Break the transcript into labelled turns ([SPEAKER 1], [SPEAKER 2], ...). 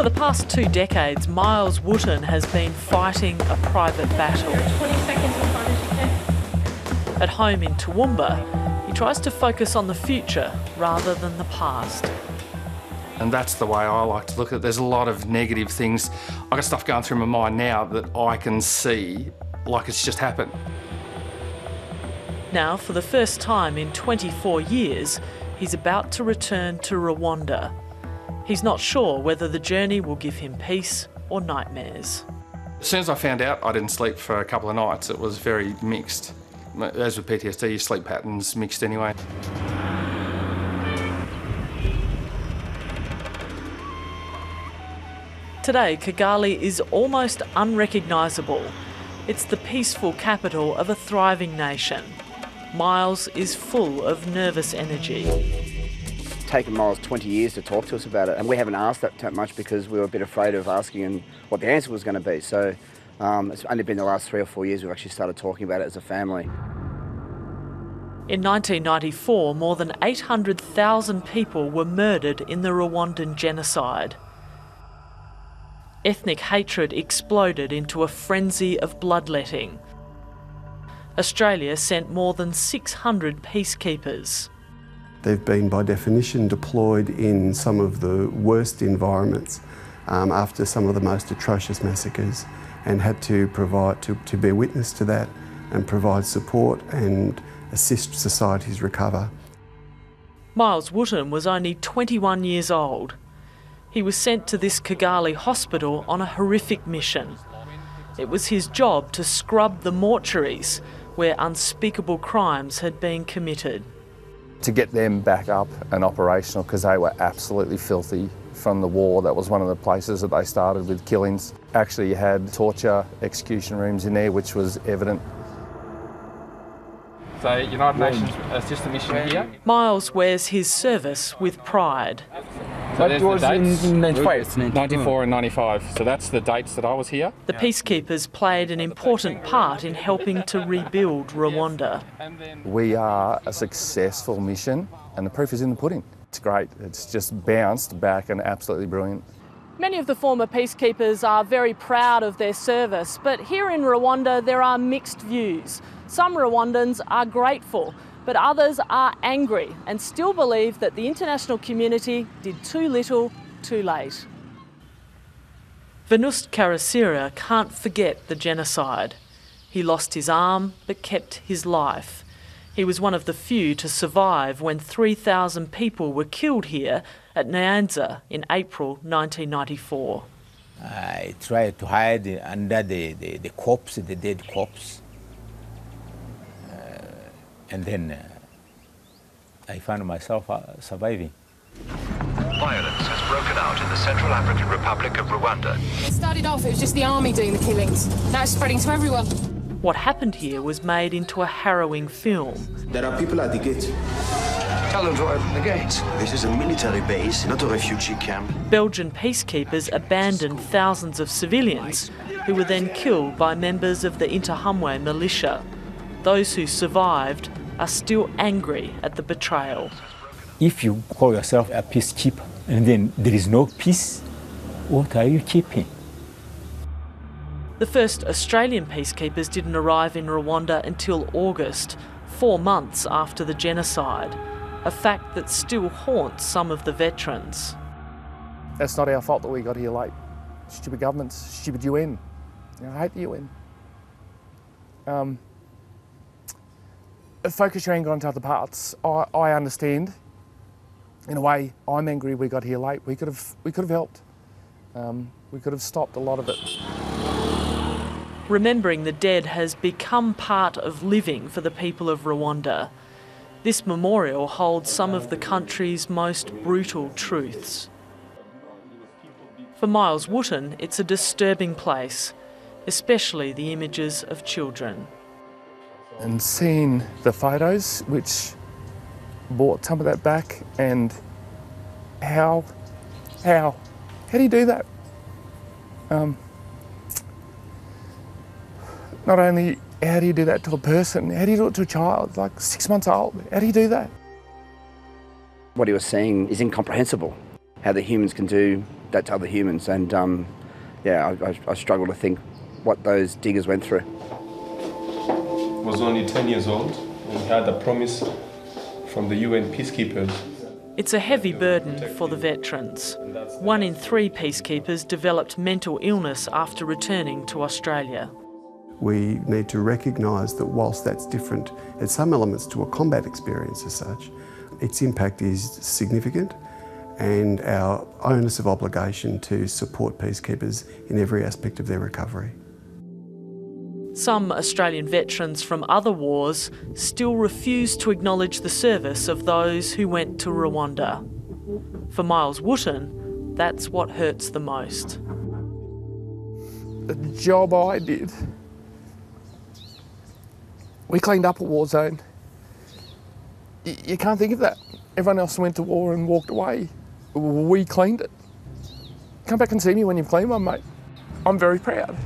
[SPEAKER 1] For the past two decades, Miles Wootten has been fighting a private battle. At home in Toowoomba, he tries to focus on the future rather than the past.
[SPEAKER 2] And that's the way I like to look at it. There's a lot of negative things. I got stuff going through my mind now that I can see like it's just happened.
[SPEAKER 1] Now, for the first time in 24 years, he's about to return to Rwanda. He's not sure whether the journey will give him peace or nightmares.
[SPEAKER 2] As soon as I found out I didn't sleep for a couple of nights, it was very mixed. As with PTSD, your sleep patterns mixed anyway.
[SPEAKER 1] Today, Kigali is almost unrecognisable. It's the peaceful capital of a thriving nation. Miles is full of nervous energy.
[SPEAKER 3] Taken Miles 20 years to talk to us about it, and we haven't asked that much because we were a bit afraid of asking and what the answer was going to be. So um, it's only been the last three or four years we've actually started talking about it as a family.
[SPEAKER 1] In 1994, more than 800,000 people were murdered in the Rwandan genocide. Ethnic hatred exploded into a frenzy of bloodletting. Australia sent more than 600 peacekeepers.
[SPEAKER 4] They've been, by definition, deployed in some of the worst environments um, after some of the most atrocious massacres and had to provide, to, to bear witness to that and provide support and assist societies recover.
[SPEAKER 1] Miles Wootten was only 21 years old. He was sent to this Kigali hospital on a horrific mission. It was his job to scrub the mortuaries where unspeakable crimes had been committed.
[SPEAKER 5] To get them back up and operational because they were absolutely filthy from the war. That was one of the places that they started with killings. Actually, you had torture execution rooms in there, which was evident.
[SPEAKER 2] So, United Nations uh, Assistant Mission here.
[SPEAKER 1] Miles wears his service with pride.
[SPEAKER 2] So that was in 95. 94 and 95. So that's the dates that I was here.
[SPEAKER 1] The peacekeepers played an important part in helping to rebuild Rwanda.
[SPEAKER 5] We are a successful mission, and the proof is in the pudding. It's great. It's just bounced back and absolutely brilliant.
[SPEAKER 1] Many of the former peacekeepers are very proud of their service, but here in Rwanda there are mixed views. Some Rwandans are grateful, but others are angry and still believe that the international community did too little, too late. Venuste Karasira can't forget the genocide. He lost his arm but kept his life. He was one of the few to survive when 3,000 people were killed here at Nyanza in April 1994.
[SPEAKER 6] I tried to hide under the, the, the corpse, the dead corpse. And then uh, I found myself uh, surviving.
[SPEAKER 7] Violence has broken out in the Central African Republic of Rwanda.
[SPEAKER 8] It started off, it was just the army doing the killings. Now it's spreading to everyone.
[SPEAKER 1] What happened here was made into a harrowing film.
[SPEAKER 9] There are people at the gate.
[SPEAKER 7] Tell them to open the gates.
[SPEAKER 9] This is a military base, not a refugee camp.
[SPEAKER 1] Belgian peacekeepers abandoned thousands of civilians who were then killed by members of the Interahamwe militia. Those who survived are still angry at the betrayal.
[SPEAKER 6] If you call yourself a peacekeeper and then there is no peace, what are you keeping?
[SPEAKER 1] The first Australian peacekeepers didn't arrive in Rwanda until August, four months after the genocide, a fact that still haunts some of the veterans.
[SPEAKER 5] That's not our fault that we got here late. Stupid governments, stupid UN. You know, I hate the UN. Um, focus your anger onto other parts. I, I understand. In a way, I'm angry we got here late. We could have, we could have helped. Um, we could have stopped a lot of it.
[SPEAKER 1] Remembering the dead has become part of living for the people of Rwanda. This memorial holds some of the country's most brutal truths. For Miles Wootten, it's a disturbing place, especially the images of children.
[SPEAKER 5] And seen the photos, which brought some of that back, and how, how, how do you do that? Um, not only how do you do that to a person, how do you do it to a child, like six months old? How do you do that?
[SPEAKER 3] What he was saying is incomprehensible. How the humans can do that to other humans. And um, yeah, I, I, I struggle to think what those diggers went through.
[SPEAKER 10] Was only 10 years old and he had a promise from the UN peacekeepers.
[SPEAKER 1] It's a heavy burden for the veterans. One in three peacekeepers developed mental illness after returning to Australia.
[SPEAKER 4] We need to recognise that whilst that's different at some elements to a combat experience as such, its impact is significant and our onus of obligation to support peacekeepers in every aspect of their recovery.
[SPEAKER 1] Some Australian veterans from other wars still refuse to acknowledge the service of those who went to Rwanda. For Miles Wootten, that's what hurts the most.
[SPEAKER 5] The job I did, we cleaned up a war zone. Y- You can't think of that. Everyone else went to war and walked away. We cleaned it. Come back and see me when you've cleaned one, mate. I'm very proud.